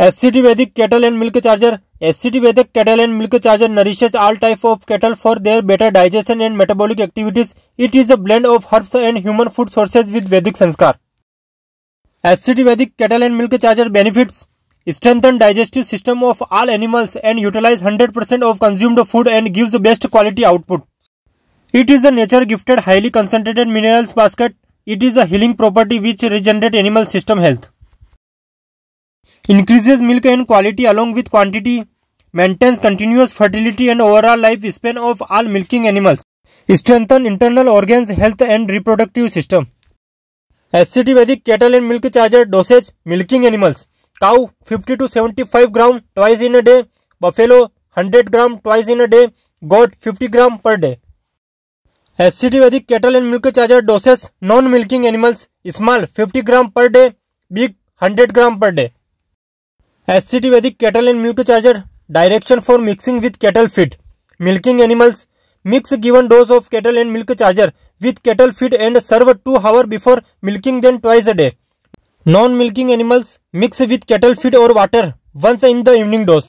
HCT Vedic Cattle and Milk Charger. HCT Vedic Cattle and Milk Charger nourishes all types of cattle for their better digestion and metabolic activities. It is a blend of herbs and human food sources with Vedic sanskar. HCT Vedic Cattle and Milk Charger benefits: strengthen digestive system of all animals and utilize 100% of consumed food and gives the best quality output. It is a nature gifted highly concentrated minerals basket. It is a healing property which regenerate animal system health. increases milk and quality along with quantity, maintains continuous fertility and overall life span of all milking animals, strengthen internal organs, health and reproductive system. HCT Vedic cattle and milk charger dosage milking animals cow 50 to 75 gram twice in a day buffalo 100 gram twice in a day goat 50 gram per day HCT Vedic cattle and milk charger doses non milking animals small 50 gram per day big 100 gram per day HCT Vedic Cattle and Milk Charger. Direction for mixing with cattle feed. Milking animals. Mix given dose of cattle and milk charger with cattle feed and serve 2 hours before milking, then twice a day. Non-milking animals mix with cattle feed or water once in the evening dose.